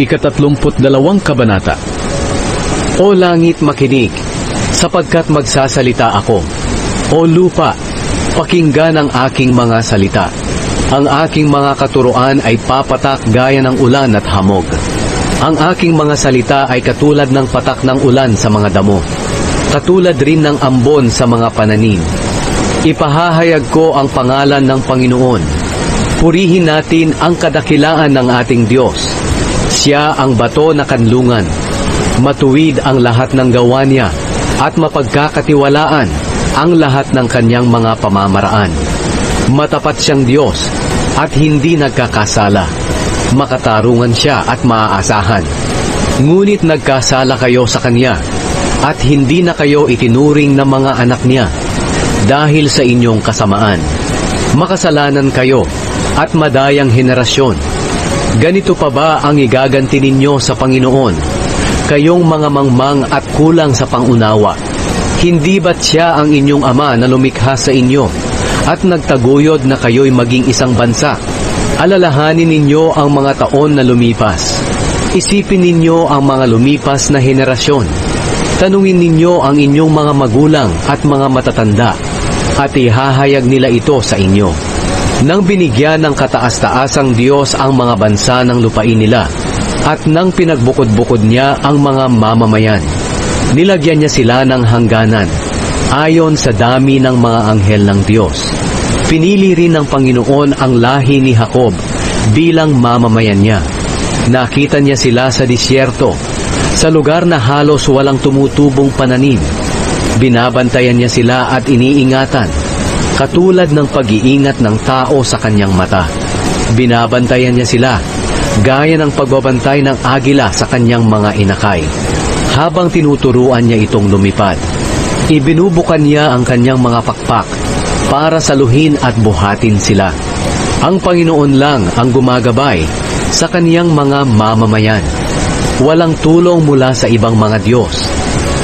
Ikatatlumput dalawang kabanata. O langit makinig, sapagkat magsasalita ako. O lupa, pakinggan ang aking mga salita. Ang aking mga katuroan ay papatak gaya ng ulan at hamog. Ang aking mga salita ay katulad ng patak ng ulan sa mga damo. Katulad rin ng ambon sa mga pananim. Ipahahayag ko ang pangalan ng Panginoon. Purihin natin ang kadakilaan ng ating Diyos. Siya ang bato na kanlungan. Matuwid ang lahat ng gawa niya at mapagkakatiwalaan ang lahat ng kanyang mga pamamaraan. Matapat siyang Diyos at hindi nagkakasala. Makatarungan siya at maaasahan. Ngunit nagkasala kayo sa Kanya at hindi na kayo itinuring na mga anak niya dahil sa inyong kasamaan. Makasalanan kayo at madayang henerasyon. Ganito pa ba ang igaganti ninyo sa Panginoon? Kayong mga mangmang at kulang sa pangunawa. Hindi ba't siya ang inyong ama na lumikha sa inyo at nagtaguyod na kayo'y maging isang bansa? Alalahanin ninyo ang mga taon na lumipas. Isipin ninyo ang mga lumipas na henerasyon. Tanungin ninyo ang inyong mga magulang at mga matatanda at ihahayag nila ito sa inyo. Nang binigyan ng kataas-taasang Diyos ang mga bansa ng lupain nila at nang pinagbukod-bukod niya ang mga mamamayan, nilagyan niya sila ng hangganan ayon sa dami ng mga anghel ng Diyos. Pinili rin ng Panginoon ang lahi ni Jacob bilang mamamayan niya. Nakita niya sila sa disyerto, sa lugar na halos walang tumutubong pananim. Binabantayan niya sila at iniingatan, katulad ng pag-iingat ng tao sa kanyang mata. Binabantayan niya sila, gaya ng pagbabantay ng agila sa kanyang mga inakay. Habang tinuturuan niya itong lumipad, ibinubukan niya ang kanyang mga pakpak para saluhin at buhatin sila. Ang Panginoon lang ang gumagabay sa kaniyang mga mamamayan. Walang tulong mula sa ibang mga Diyos.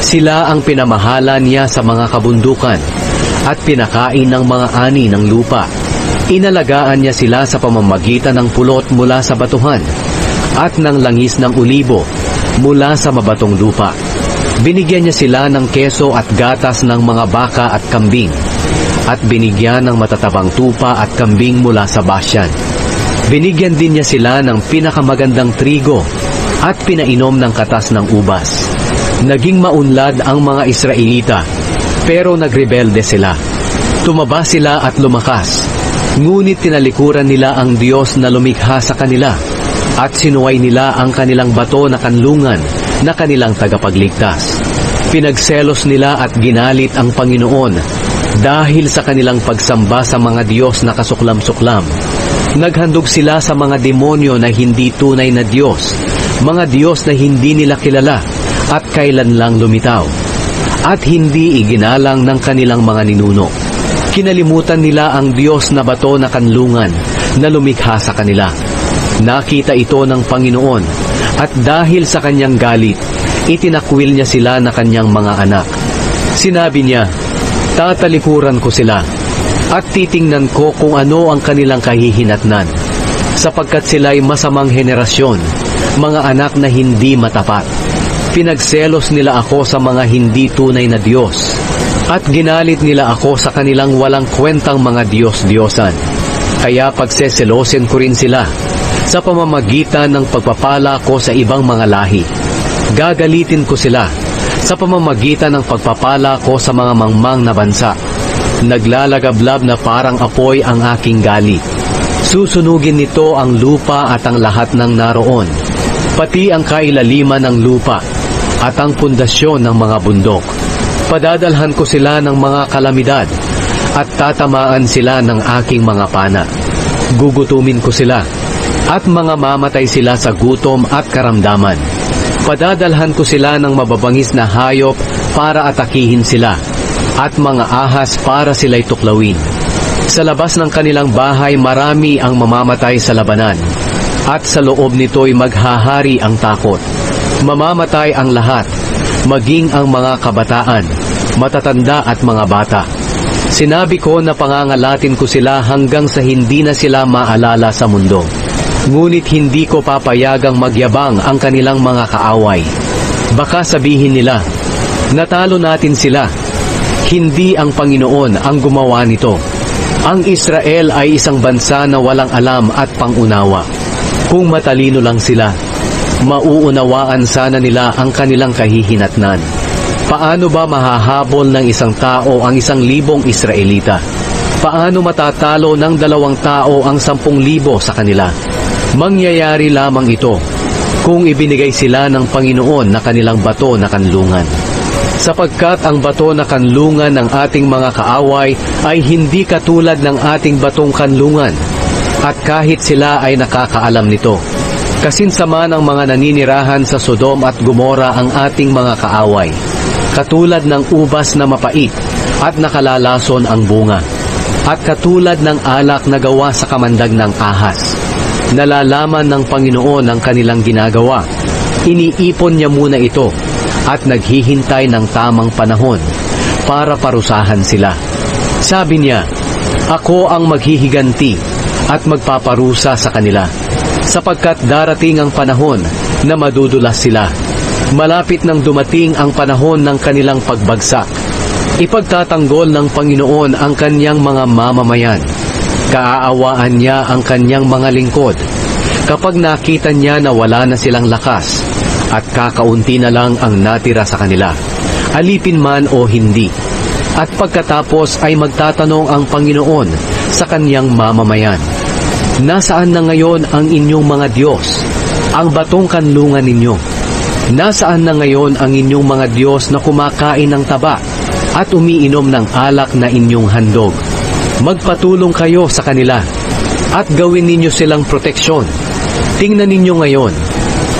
Sila ang pinamahala niya sa mga kabundukan at pinakain ng mga ani ng lupa. Inalagaan niya sila sa pamamagitan ng pulot mula sa batuhan at ng langis ng ulibo mula sa mabatong lupa. Binigyan niya sila ng keso at gatas ng mga baka at kambing at binigyan ng matatabang tupa at kambing mula sa Basyan. Binigyan din niya sila ng pinakamagandang trigo at pinainom ng katas ng ubas. Naging maunlad ang mga Israelita, pero nagrebelde sila. Tumaba sila at lumakas, ngunit tinalikuran nila ang Diyos na lumikha sa kanila at sinuway nila ang kanilang bato na kanlungan na kanilang tagapagligtas. Pinagselos nila at ginalit ang Panginoon dahil sa kanilang pagsamba sa mga Diyos na kasuklam-suklam. Naghandog sila sa mga demonyo na hindi tunay na Diyos, mga Diyos na hindi nila kilala at kailan lang lumitaw, at hindi iginalang ng kanilang mga ninuno. Kinalimutan nila ang Diyos na bato na kanlungan na lumikha sa kanila. Nakita ito ng Panginoon at dahil sa kanyang galit, itinakwil niya sila na kanyang mga anak. Sinabi niya, Tatalikuran ko sila at titingnan ko kung ano ang kanilang kahihinatnan sapagkat sila'y masamang henerasyon, mga anak na hindi matapat. Pinagselos nila ako sa mga hindi tunay na Diyos at ginalit nila ako sa kanilang walang kwentang mga Diyos-Diyosan. Kaya pagseselosin ko rin sila sa pamamagitan ng pagpapala ko sa ibang mga lahi. Gagalitin ko sila sa pamamagitan ng pagpapala ko sa mga mangmang na bansa. Naglalagablab na parang apoy ang aking galit. Susunugin nito ang lupa at ang lahat ng naroon, pati ang kailaliman ng lupa at ang pundasyon ng mga bundok. Padadalhan ko sila ng mga kalamidad at tatamaan sila ng aking mga pana. Gugutumin ko sila at mga mamatay sila sa gutom at karamdaman. Padadalhan ko sila ng mababangis na hayop para atakihin sila at mga ahas para sila'y tuklawin. Sa labas ng kanilang bahay marami ang mamamatay sa labanan at sa loob nito'y maghahari ang takot. Mamamatay ang lahat, maging ang mga kabataan, matatanda at mga bata. Sinabi ko na pangangalatin ko sila hanggang sa hindi na sila maalala sa mundo. Ngunit hindi ko papayagang magyabang ang kanilang mga kaaway. Baka sabihin nila, natalo natin sila. Hindi ang Panginoon ang gumawa nito. Ang Israel ay isang bansa na walang alam at pangunawa. Kung matalino lang sila, mauunawaan sana nila ang kanilang kahihinatnan. Paano ba mahahabol ng isang tao ang isang libong Israelita? Paano matatalo ng dalawang tao ang sampung libo sa kanila? Mangyayari lamang ito kung ibinigay sila ng Panginoon na kanilang bato na kanlungan. Sapagkat ang bato na kanlungan ng ating mga kaaway ay hindi katulad ng ating batong kanlungan. At kahit sila ay nakakaalam nito, kasinsama ng mga naninirahan sa Sodom at Gomora ang ating mga kaaway. Katulad ng ubas na mapait at nakalalason ang bunga. At katulad ng alak na gawa sa kamandag ng ahas. Nalalaman ng Panginoon ang kanilang ginagawa. Iniipon niya muna ito at naghihintay ng tamang panahon para parusahan sila. Sabi niya, Ako ang maghihiganti at magpaparusa sa kanila, sapagkat darating ang panahon na madudulas sila. Malapit nang dumating ang panahon ng kanilang pagbagsak. Ipagtatanggol ng Panginoon ang kanyang mga mamamayan. Kaaawaan niya ang kanyang mga lingkod. Kapag nakita niya na wala na silang lakas, at kakaunti na lang ang natira sa kanila, alipin man o hindi. At pagkatapos ay magtatanong ang Panginoon sa kanyang mamamayan, Nasaan na ngayon ang inyong mga Diyos, ang batong kanlungan ninyo? Nasaan na ngayon ang inyong mga Diyos na kumakain ng taba at umiinom ng alak na inyong handog? Magpatulong kayo sa kanila at gawin ninyo silang proteksyon. Tingnan ninyo ngayon,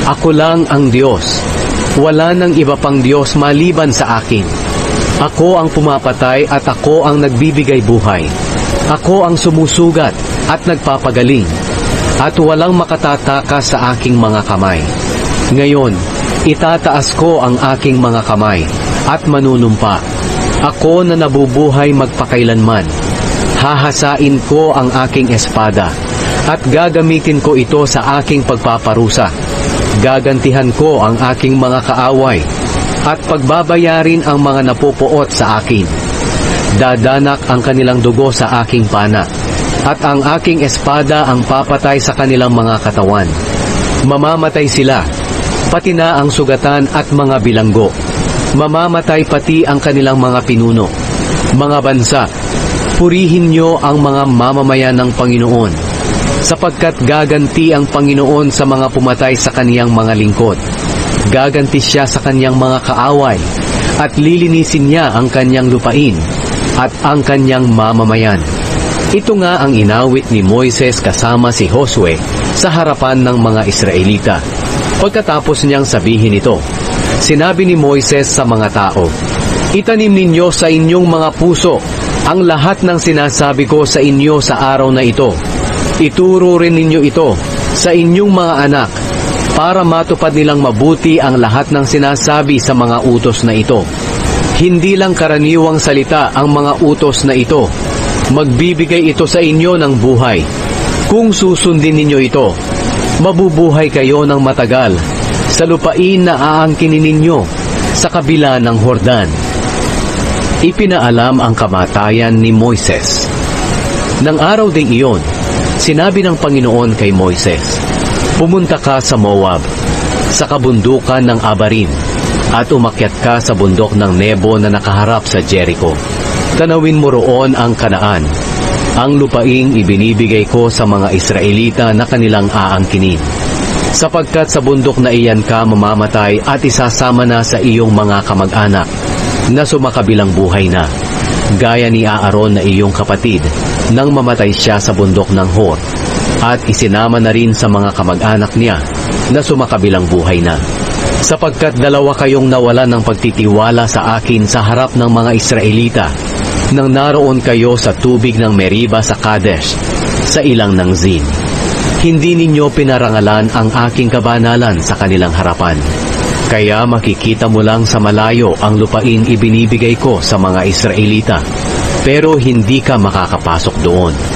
ako lang ang Diyos. Wala nang iba pang Diyos maliban sa akin. Ako ang pumapatay at ako ang nagbibigay buhay. Ako ang sumusugat at nagpapagaling. At walang makatatakas sa aking mga kamay. Ngayon, itataas ko ang aking mga kamay at manunumpa. Ako na nabubuhay magpakailanman. Hahasain ko ang aking espada at gagamitin ko ito sa aking pagpaparusa. Gagantihan ko ang aking mga kaaway at pagbabayarin ang mga napupuot sa akin. Dadanak ang kanilang dugo sa aking pana at ang aking espada ang papatay sa kanilang mga katawan. Mamamatay sila, pati na ang sugatan at mga bilanggo. Mamamatay pati ang kanilang mga pinuno. Mga bansa, purihin niyo ang mga mamamayan ng Panginoon, sapagkat gaganti ang Panginoon sa mga pumatay sa kaniyang mga lingkod. Gaganti siya sa kaniyang mga kaaway, at lilinisin niya ang kanyang lupain at ang kanyang mamamayan. Ito nga ang inawit ni Moises kasama si Josue sa harapan ng mga Israelita. Pagkatapos niyang sabihin ito, sinabi ni Moises sa mga tao, Itanim ninyo sa inyong mga puso ang lahat ng sinasabi ko sa inyo sa araw na ito. Ituro rin ninyo ito sa inyong mga anak para matupad nilang mabuti ang lahat ng sinasabi sa mga utos na ito. Hindi lang karaniwang salita ang mga utos na ito. Magbibigay ito sa inyo ng buhay. Kung susundin ninyo ito, mabubuhay kayo ng matagal sa lupain na aangkinin ninyo sa kabila ng Hordan. Ipinaalam ang kamatayan ni Moises. Nang araw ding iyon, sinabi ng Panginoon kay Moises, Pumunta ka sa Moab, sa kabundukan ng Abarim, at umakyat ka sa bundok ng Nebo na nakaharap sa Jericho. Tanawin mo roon ang kanaan, ang lupaing ibinibigay ko sa mga Israelita na kanilang aangkinin. Sapagkat sa bundok na iyan ka mamamatay at isasama na sa iyong mga kamag-anak na sumakabilang buhay na, gaya ni Aaron na iyong kapatid nang mamatay siya sa bundok ng Hor, at isinama na rin sa mga kamag-anak niya na sumakabilang buhay na sapagkat dalawa kayong nawalan ng pagtitiwala sa akin sa harap ng mga Israelita nang naroon kayo sa tubig ng Meriba sa Kadesh, sa ilang ng Zin. Hindi ninyo pinarangalan ang aking kabanalan sa kanilang harapan. Kaya makikita mo lang sa malayo ang lupain ibinibigay ko sa mga Israelita, pero hindi ka makakapasok doon